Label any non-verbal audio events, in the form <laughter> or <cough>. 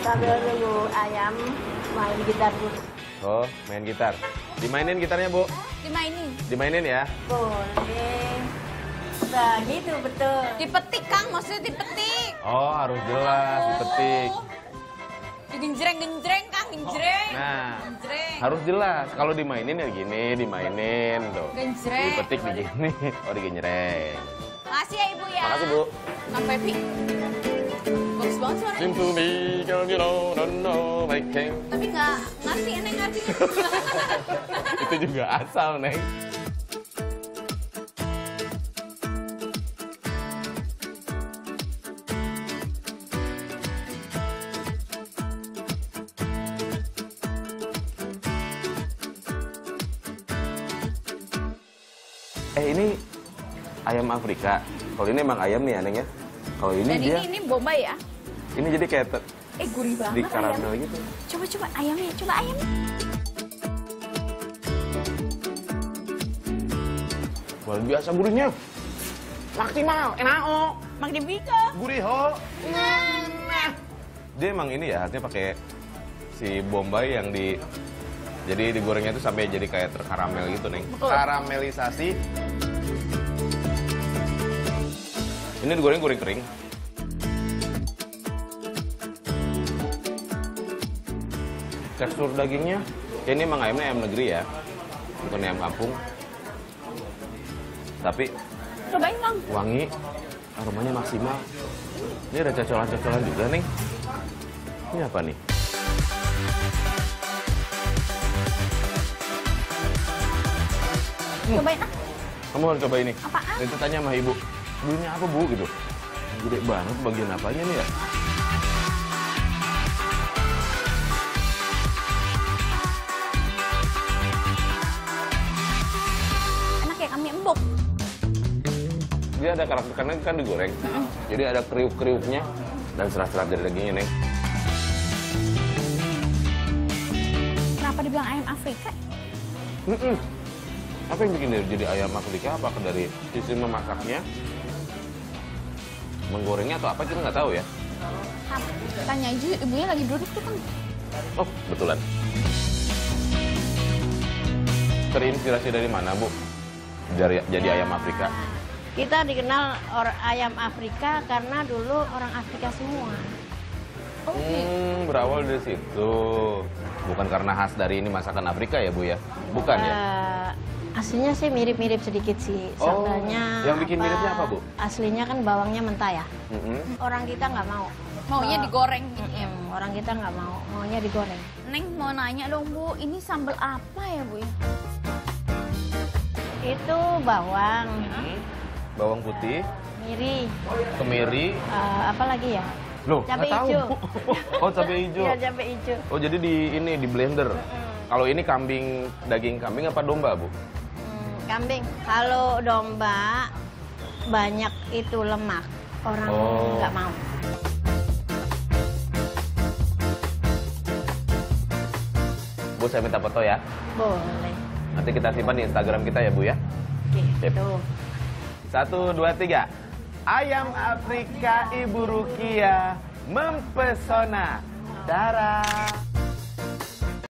Sambil nunggu ayam main gitar dulu. Oh, main gitar. Dimainin gitarnya, Bu? Dimainin. Dimainin ya? Boleh. Nah gitu betul. Dipetik, Kang. Maksudnya dipetik. Oh, harus jelas, dipetik. Genjreng-genjreng, Kang. Genjreng. Nah, Genjreng. harus jelas. Kalau dimainin ya gini, dimainin tuh. Genjreng. Dipetik begini. <laughs> Oh, digenjreng. Makasih ya, Ibu ya. Makasih, Bu. Kang Pepi. Banget to me, girl, you know, don't know, I can. Tapi nggak ngerti, Neng artinya. Itu juga asal, Neng. Eh ini ayam Afrika. Kalau ini emang ayam nih anehnya. Kalau ini Dan dia, ini, ini bombay ya. Ini jadi kayak Eh, gurih di banget karamel ayam. gitu. Coba, coba ayamnya. Coba ayamnya. Luar biasa gurihnya. Maksimal, enak oh. Makin bisa. Gurih ho. Dia emang ini ya, artinya pakai si bombay yang di jadi digorengnya itu sampai jadi kayak terkaramel gitu, Neng. Betul. Karamelisasi. Ini digoreng goreng kering. Tekstur dagingnya, ya ini emang ayamnya ayam negeri ya, bukan ayam kampung. Tapi Cobain, wangi, aromanya maksimal. Ini ada cocolan-cocolan juga, Neng. Ini apa nih? Cobain ah. Kamu harus coba ini. Apaan? Itu tanya sama ibu, dulunya apa bu gitu? Gede banget bagian apanya nih ya? Dia ada karakter karena kan digoreng. Jadi ada kriuk-kriuknya dan serat-serat dari dagingnya, Neng. Kenapa dibilang ayam Afrika? Mm-mm. Apa yang bikin dia jadi ayam Afrika? Apakah dari sistem memasaknya? Menggorengnya atau apa kita nggak tahu ya. Tanya aja ibunya lagi duduk tuh kan. Oh, betulan. Terinspirasi dari mana, Bu? Dari jadi ayam Afrika. Kita dikenal orang ayam Afrika karena dulu orang Afrika semua. Oh, gitu. Hmm, berawal dari situ. Bukan karena khas dari ini masakan Afrika ya, Bu ya? Bukan ya? Eh, aslinya sih mirip-mirip sedikit sih. Oh, Sambalnya. yang bikin miripnya apa, Bu? Aslinya kan bawangnya mentah ya. Mm-mm. Orang kita nggak mau. Maunya Eh, digoreng gitu ya. mm, orang kita nggak mau. Maunya digoreng. Neng mau nanya dong Bu, ini sambal apa ya Bu ya? Itu bawang, Hmm. Bawang putih, miri, kemiri, eh, apa lagi ya? loh Cabai tahu. hijau. <laughs> oh cabai hijau. Iya, cabai hijau. Oh jadi di ini di blender. Kalau ini kambing daging kambing apa domba bu? Hmm, kambing. Kalau domba banyak itu lemak. Orang Oh. nggak mau. Bu saya minta foto ya. Boleh. Nanti kita simpan di Instagram kita ya bu ya. Oke, Sip. tuh. Satu dua tiga. Ayam Afrika Ibu Rukia mempesona. Darah.